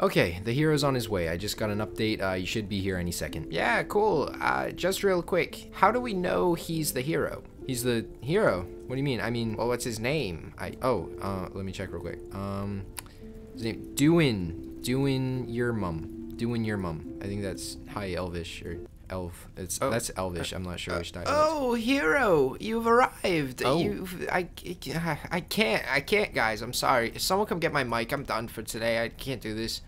Okay, the hero's on his way. I just got an update. Uh, you should be here any second. Yeah, cool. Uh, just real quick. How do we know he's the hero? He's the hero. What do you mean? I mean, well, what's his name? I oh, uh, let me check real quick. Um, his name Dewin. Dewin your mum. Dewin your mum. I think that's High Elvish or Elf. It's Oh. that's Elvish. I'm not sure which uh, dialect. Oh, hero, you've arrived. Oh. You've, I, I can't, I can't, guys. I'm sorry. Someone come get my mic. I'm done for today. I can't do this.